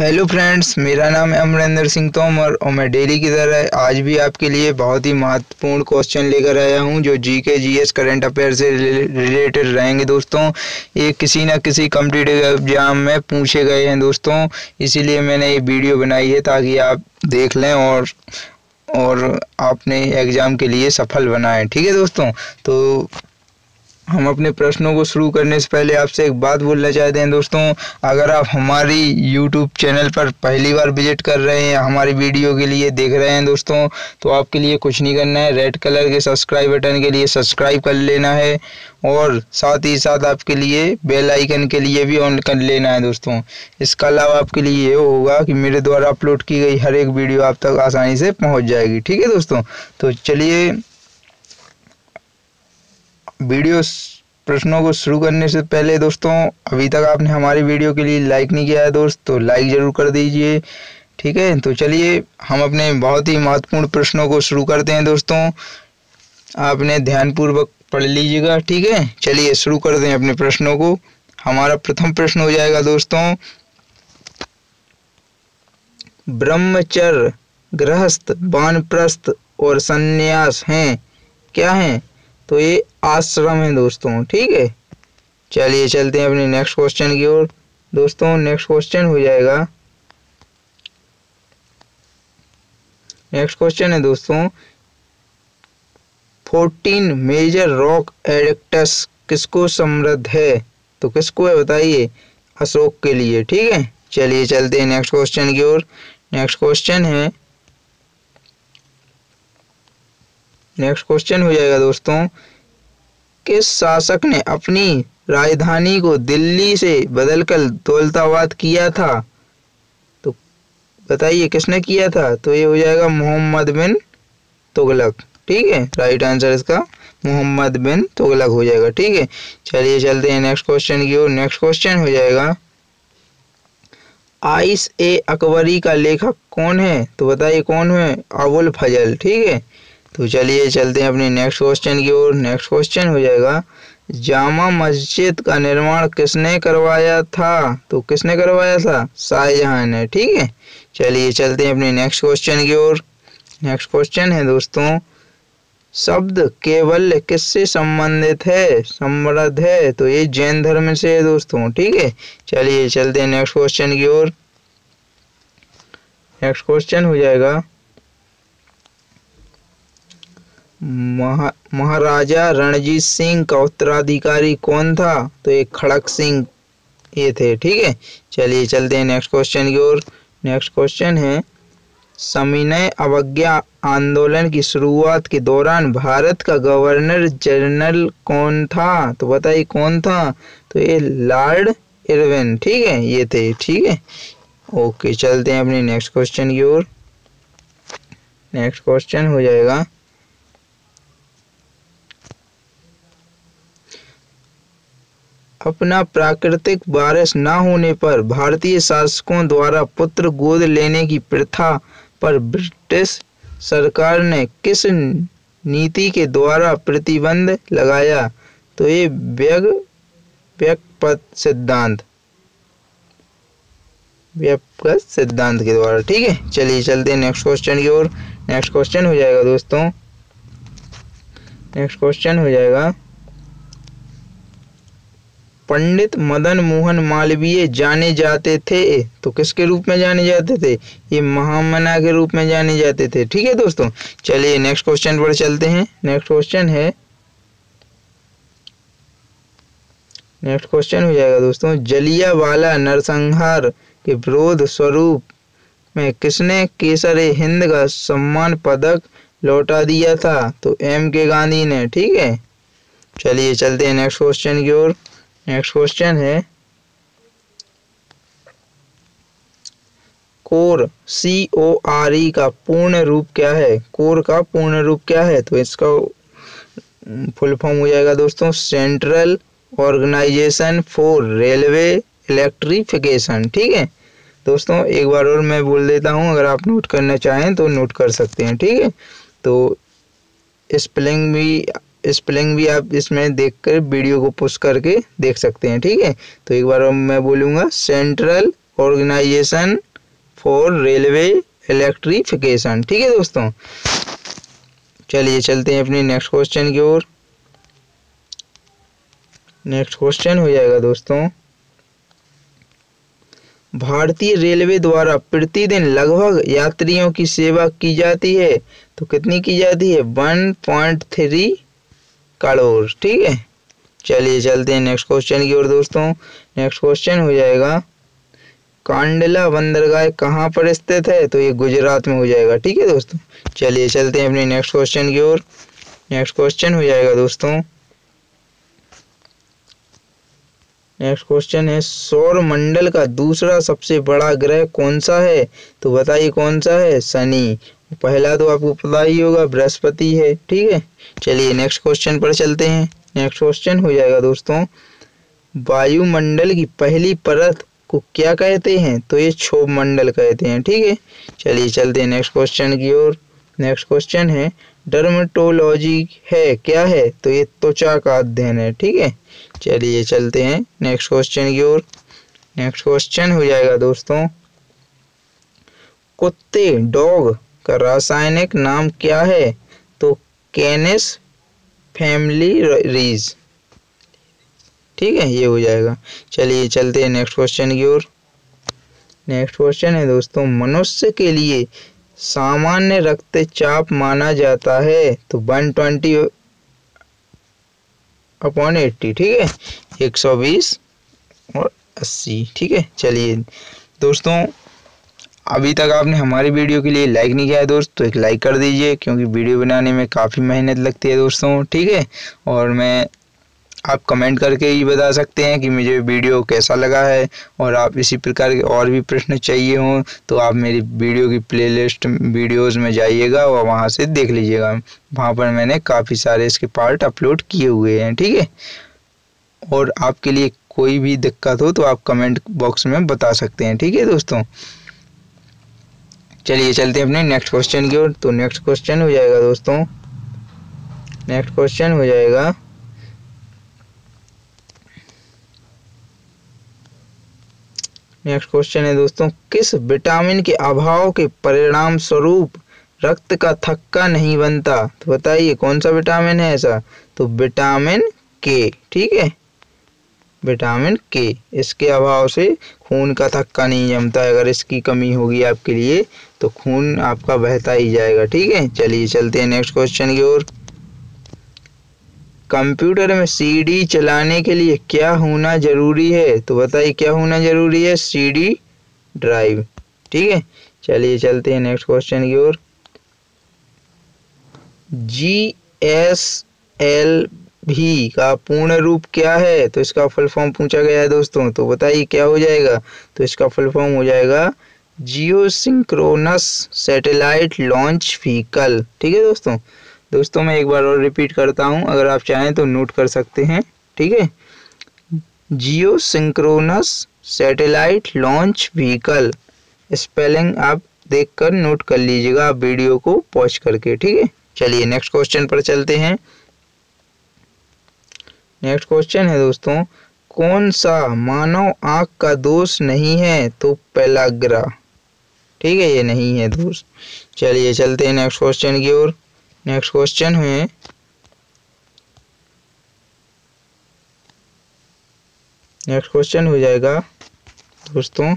Hello friends मेरा नाम है अमरिंदर सिंह तोमर और मैं डेली की तरह आज भी आपके लिए बहुत ही महत्वपूर्ण क्वेश्चन लेकर आया हूँ, जो G K G S current affair से रिलेटेड रहेंगे दोस्तों। ये किसी न किसी कम्पिटेटिव एग्ज़ाम में पूछे गए हैं दोस्तों। इसीलिए मैंने ये वीडियो बनाई है ताकि आप देख लें और और आपने एग्ज़ाम के लिए सफल बनाएँ। ठीक है दोस्तों? तो हम अपने प्रश्नों को शुरू करने से पहले आपसे एक बात बोलना चाहते हैं दोस्तों। अगर आप हमारी यूट्यूब चैनल पर पहली बार विज़िट कर रहे हैं, हमारी वीडियो के लिए देख रहे हैं दोस्तों तो आपके लिए कुछ नहीं करना है। रेड कलर के सब्सक्राइब बटन के लिए सब्सक्राइब कर लेना है और साथ ही साथ आपके लिए बेल आइकन के लिए भी ऑन कर लेना है दोस्तों। इसका अलावा आपके लिए ये होगा कि मेरे द्वारा अपलोड की गई हर एक वीडियो आप तक आसानी से पहुँच जाएगी। ठीक है दोस्तों? तो चलिए वीडियो प्रश्नों को शुरू करने से पहले दोस्तों, अभी तक आपने हमारी वीडियो के लिए लाइक नहीं किया है दोस्त तो लाइक ज़रूर कर दीजिए, ठीक है? तो चलिए, हम अपने बहुत ही महत्वपूर्ण प्रश्नों को शुरू करते हैं दोस्तों। आपने ध्यानपूर्वक पढ़ लीजिएगा, ठीक है? चलिए, शुरू करते हैं अपने प्रश्नों को। हमारा प्रथम प्रश्न हो जाएगा दोस्तों। ब्रह्मचर्य, गृहस्थ, वानप्रस्थ और संन्यास हैं, क्या हैं? तो ये आश्रम है दोस्तों, ठीक है? चलिए चलते हैं अपने नेक्स्ट क्वेश्चन की ओर। दोस्तों नेक्स्ट क्वेश्चन हो जाएगा। नेक्स्ट क्वेश्चन है दोस्तों। फोर्टीन मेजर रॉक एडिक्टस किसको समृद्ध है? तो किसको है बताइए? अशोक के लिए, ठीक है? चलिए चलते हैं नेक्स्ट क्वेश्चन की ओर। नेक्स्ट क्वेश्चन है नेक्स्ट क्वेश्चन हो जाएगा दोस्तों। किस शासक ने अपनी राजधानी को दिल्ली से बदलकर दौलताबाद किया था? तो बताइए, किसने किया था? तो ये हो जाएगा मोहम्मद बिन तुगलक। ठीक है? राइट आंसर इसका। मोहम्मद बिन तुगलक हो जाएगा। ठीक है? चलिए चलते हैं नेक्स्ट क्वेश्चन की ओर। नेक्स्ट क्वेश्चन हो जाएगा। आइस ए अकबरी का लेखक कौन है? तो बताइए कौन है? अबुल फजल। ठीक है? तो चलिए चलते हैं अपने नेक्स्ट क्वेश्चन की ओर। नेक्स्ट क्वेश्चन हो जाएगा, जामा मस्जिद का निर्माण किसने करवाया था? तो किसने करवाया था? शाहजहां ने, ठीक है? चलिए चलते हैं अपने नेक्स्ट क्वेश्चन की ओर। नेक्स्ट क्वेश्चन है दोस्तों, शब्द केवल किससे संबंधित है? समृद्ध है तो ये जैन धर्म से है दोस्तों, ठीक है? चलिए चलते हैं नेक्स्ट क्वेश्चन की ओर। नेक्स्ट क्वेश्चन हो जाएगा महा, महाराजा रणजीत सिंह का उत्तराधिकारी कौन था? तो ये खड़क सिंह ये थे ठीक है? चलिए चलते हैं नेक्स्ट क्वेश्चन की ओर। नेक्स्ट क्वेश्चन है समिनय अवज्ञा आंदोलन की शुरुआत के दौरान भारत का गवर्नर जनरल कौन था? तो बताइए कौन था? तो ये लॉर्ड इरविन ठीक है? ये थे ठीक है? ओके चलते हैं अपने नेक्स्ट क्वेश्चन की ओर। नेक्स्ट क्वेश्चन हो जाएगा। अपना प्राकृतिक बारिश न होने पर भारतीय शासकों द्वारा पुत्र गोद लेने की प्रथा पर ब्रिटिश सरकार ने किस नीति के द्वारा प्रतिबंध लगाया? तो ये व्यग व्यक्पत सिद्धांत। व्यक्पत सिद्धांत के द्वारा, ठीक है? चलिए चलते हैं नेक्स्ट क्वेश्चन की ओर। नेक्स्ट क्वेश्चन हो जाएगा दोस्तों। नेक्स्ट क्वेश्चन हो जाएगा। पंडित मदन मोहन मालवीय जाने जाते थे। तो किसके रूप में जाने जाते थे? ये महामना के रूप में जाने जाते थे। ठीक है दोस्तों, चलिए नेक्स्ट क्वेश्चन पर चलते हैं। नेक्स्ट क्वेश्चन है। नेक्स्ट क्वेश्चन हो जाएगा दोस्तों जलिया वाला नरसंहार के विरोध स्वरूप में किसने केसर हिंद का सम्मान पदक लौटा दिया था? तो एम के गांधी ने, ठीक है? चलिए चलते हैं नेक्स्ट क्वेश्चन की ओर। नेक्स्ट क्वेश्चन है। Core C O R E का पूर्ण रूप क्या है? कोर का पूर्ण रूप क्या है? तो इसका फुल फॉर्म हो जाएगा दोस्तों, central organisation for railway electrification, ठीक है? दोस्तों, एक बार और मैं बोल देता हूँ, अगर आप नोट करना चाहें तो नोट कर सकते हैं, ठीक है? तो स्पेलिंग भी स्पेलिंग भी आप इसमें देखकर वीडियो को पुश करके देख सकते हैं, ठीक है? तो एक बार मैं बोलूँगा central organisation for railway electrification ठीक है दोस्तों? चलिए चलते हैं अपने नेक्स्ट क्वेश्चन की ओर। नेक्स्ट क्वेश्चन हो जाएगा दोस्तों। भारतीय रेलवे द्वारा प्रतिदिन लगभग यात्रियों की सेवा की जाती है तो कितनी की जाती है? वन पॉइंट थ्री करोड़ ठीक है? चलिए, चलते हैं नेक्स्ट क्वेश्चन की ओर दोस्तों। नेक्स्ट क्वेश्चन हो जाएगा, कांडला बंदरगाह कहाँ पर स्थित है? तो ये गुजरात में हो जाएगा, ठीक है दोस्तों? चलिए, चलते हैं अपने नेक्स्ट क्वेश्चन की ओर। नेक्स्ट क्वेश्चन हो जाएगा दोस्तों। नेक्स्ट क्वेश्चन है, सौर मंडल का दूसरा सबसे बड़ा ग्रह कौन सा है? तो बताइए कौन सा है? शनि। पहला तो आपको पता ही होगा, बृहस्पति है, ठीक है? चलिए नेक्स्ट क्वेश्चन पर चलते हैं। नेक्स्ट क्वेश्चन हो जाएगा दोस्तों। वायुमंडल की पहली परत को क्या कहते हैं? तो ये क्षोभ मंडल कहते हैं, ठीक है? चलिए चलते हैं नेक्स्ट क्वेश्चन की ओर। नेक्स्ट क्वेश्चन है डर्मेटोलॉजी है, क्या है? तो ये त्वचा का अध्ययन है, ठीक है? चलिए चलते हैं नेक्स्ट क्वेश्चन की ओर। नेक्स्ट क्वेश्चन हो जाएगा दोस्तों। कुत्ते, डॉग का रासायनिक नाम क्या है? तो कैनिस फैमिली रीज। ठीक है, ये हो जाएगा। चलिए चलते हैं नेक्स्ट क्वेश्चन की ओर। नेक्स्ट क्वेश्चन है दोस्तों, मनुष्य के लिए सामान्य रक्तचाप माना जाता है तो वन ट्वेंटी अपॉन एट्टी ठीक है? एक सौ बीस और अस्सी, ठीक है? चलिए, दोस्तों, अभी तक आपने हमारी वीडियो के लिए लाइक नहीं किया है दोस्त तो एक लाइक कर दीजिए, क्योंकि वीडियो बनाने में काफ़ी मेहनत लगती है दोस्तों, ठीक है? और मैं आप कमेंट करके ही बता सकते हैं कि मुझे वीडियो कैसा लगा है और आप इसी प्रकार के और भी प्रश्न चाहिए हों तो आप मेरी वीडियो की प्लेलिस्ट वीडियोस में जाइएगा और वहाँ से देख लीजिएगा। वहाँ पर मैंने काफ़ी सारे इसके पार्ट अपलोड किए हुए हैं, ठीक है? और आपके लिए कोई भी दिक्कत हो तो आप कमेंट बॉक्स में बता सकते हैं, ठीक है दोस्तों? चलिए चलते हैं अपने नेक्स्ट क्वेश्चन की ओर। तो नेक्स्ट क्वेश्चन हो जाएगा दोस्तों। नेक्स्ट क्वेश्चन हो जाएगा नेक्स्ट क्वेश्चन है दोस्तों, किस विटामिन के अभाव के परिणाम स्वरूप रक्त का थक्का नहीं बनता? तो बताइए, कौन सा विटामिन है ऐसा? तो विटामिन के ठीक है? विटामिन के इसके अभाव से खून का थक्का नहीं जमता। अगर इसकी कमी होगी आपके लिए तो खून आपका बहता ही जाएगा, ठीक है? चलिए, चलते हैं नेक्स्ट क्वेश्चन की ओर। कंप्यूटर में सीडी चलाने के लिए क्या होना ज़रूरी है? तो बताइए, क्या होना ज़रूरी है? सीडी ड्राइव ठीक है? चलिए चलते हैं नेक्स्ट क्वेश्चन की ओर। जी एस एल भी का पूर्ण रूप क्या है? तो इसका फुल फॉर्म पूछा गया है दोस्तों। तो बताइए, क्या हो जाएगा? तो इसका फुल फॉर्म हो जाएगा geo synchronous satellite launch vehicle ठीक है दोस्तों? दोस्तों, मैं एक बार और रिपीट करता हूँ। अगर आप चाहें तो नोट कर सकते हैं। ठीक है? Geo synchronous satellite launch vehicle spelling आप देखकर नोट कर लीजिएगा आप वीडियो को पॉज करके। ठीक है? चलिए नेक्स्ट क्वेश्चन पर चलते हैं। नेक्स्ट क्वेश्चन है दोस्तों, कौन सा मानव आँख का दोष नहीं है? तो पेलाग्रा ठीक है, ये नहीं है दोस्त चलिए, चलते हैं नेक्स्ट क्वेश्चन की ओर। नेक्स्ट क्वेश्चन है। नेक्स्ट क्वेश्चन हो जाएगा, दोस्तों।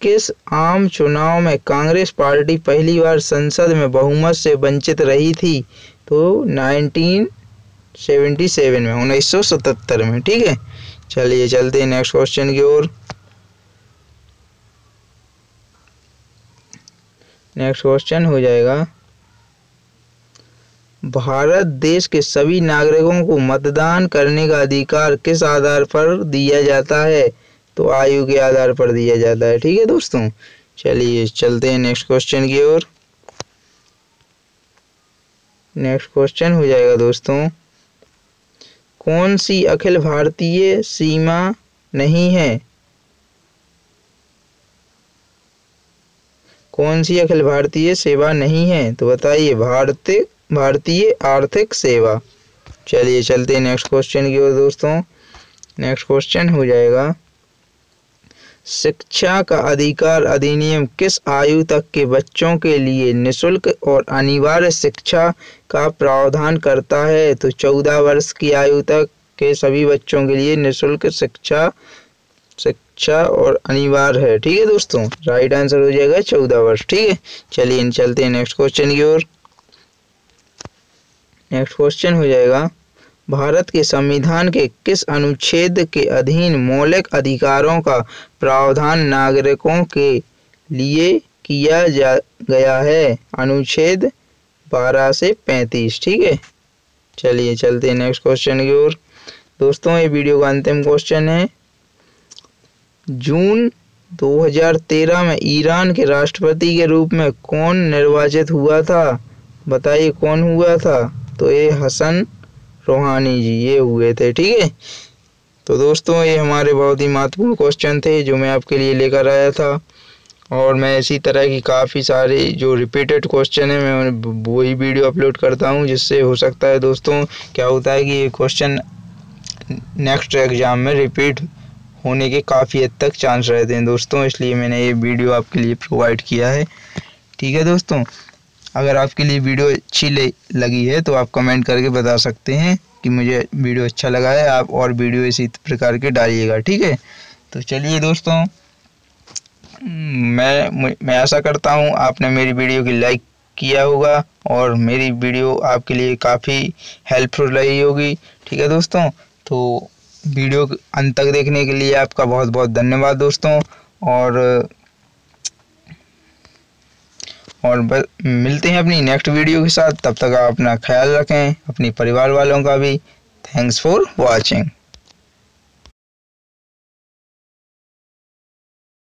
किस आम चुनाव में कांग्रेस पार्टी पहली बार संसद में बहुमत से वंचित रही थी? तो 1977 में 1977 में, ठीक है? चलिए, चलते हैं नेक्स्ट क्वेश्चन की ओर। नेक्स्ट क्वेश्चन हो जाएगा। भारत देश के सभी नागरिकों को मतदान करने का अधिकार किस आधार पर दिया जाता है? तो आयु के आधार पर दिया जाता है, ठीक है दोस्तों? चलिए, चलते हैं नेक्स्ट क्वेश्चन की ओर। नेक्स्ट क्वेश्चन हो जाएगा दोस्तों। कौन सी अखिल भारतीय सीमा नहीं है? कौन सी अखिल भारतीय सेवा नहीं है? तो बताइए, भारतीय भारतीय आर्थिक सेवा। चलिए चलते हैं नेक्स्ट क्वेश्चन की ओर दोस्तों। नेक्स्ट क्वेश्चन हो जाएगा। शिक्षा का अधिकार अधिनियम किस आयु तक के बच्चों के लिए निशुल्क और अनिवार्य शिक्षा का प्रावधान करता है? तो चौदह वर्ष की आयु तक के सभी बच्चों के लिए निशुल्क शिक्षा शिक्षा और अनिवार्य है। ठीक है दोस्तों? राइट आंसर हो जाएगा चौदह वर्ष। ठीक है? चलिए चलते हैं नेक्स्ट क्वेश्चन की ओर। नेक्स्ट क्वेश्चन हो जाएगा। भारत के संविधान के किस अनुच्छेद के अधीन मौलिक अधिकारों का प्रावधान नागरिकों के लिए किया जा, गया है? अनुच्छेद 12 से 35 ठीक है? चलिए, चलते हैं नेक्स्ट क्वेश्चन की ओर। दोस्तों, ये वीडियो का अंतिम क्वेश्चन है। जून 2013 में ईरान के राष्ट्रपति के रूप में कौन निर्वाचित हुआ था? बताइए, कौन हुआ था? तो ये हसन रोहानी जी, ये हुए थे, ठीक है? तो दोस्तों, ये हमारे बहुत ही महत्वपूर्ण क्वेश्चन थे, जो मैं आपके लिए लेकर आया था। और मैं इसी तरह की काफ़ी सारे जो रिपीटेड क्वेश्चन है, मैं वही वीडियो अपलोड करता हूँ, जिससे हो सकता है दोस्तों, क्या होता है कि ये क्वेश्चन नेक्स्ट एग्ज़ाम में रिपीट होने के काफ़ी हद तक चांस रहते हैं दोस्तों, इसलिए मैंने ये वीडियो आपके लिए प्रोवाइड किया है। ठीक है दोस्तों? अगर आपके लिए वीडियो अच्छी लगी है तो आप कमेंट करके बता सकते हैं कि मुझे वीडियो अच्छा लगा है। आप और वीडियो इसी प्रकार के डालिएगा, ठीक है? तो चलिए दोस्तों मैं मैं आशा करता हूँ आपने मेरी वीडियो की लाइक किया होगा और मेरी वीडियो आपके लिए काफ़ी हेल्पफुल रही होगी, ठीक है दोस्तों? तो वीडियो अंत तक देखने के लिए आपका बहुत बहुत धन्यवाद दोस्तों, और और बस मिलते हैं अपनी नेक्स्ट वीडियो के साथ। तब तक आप अपना ख्याल रखें, अपने परिवार वालों का भी। Thanks for watching